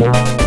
you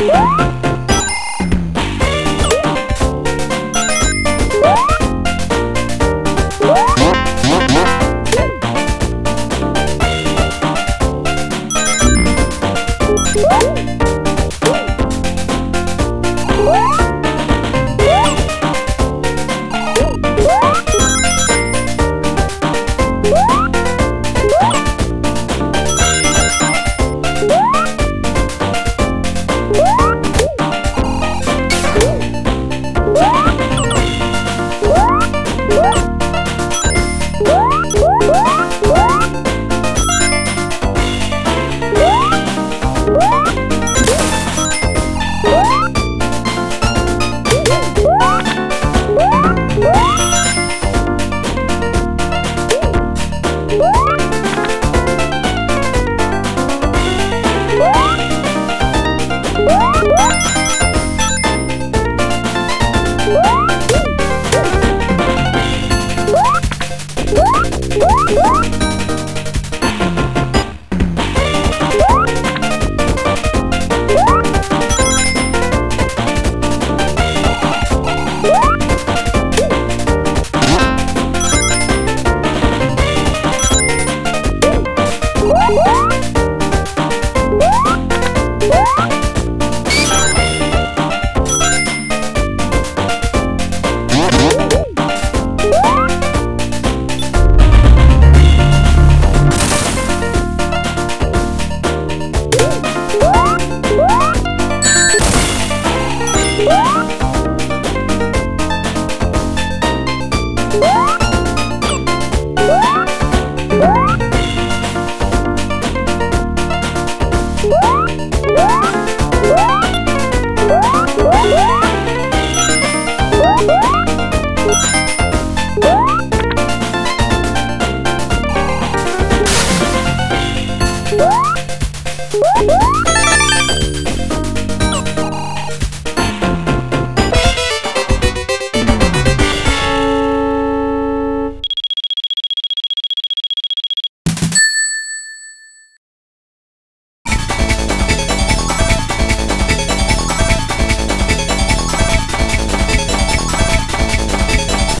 Woo!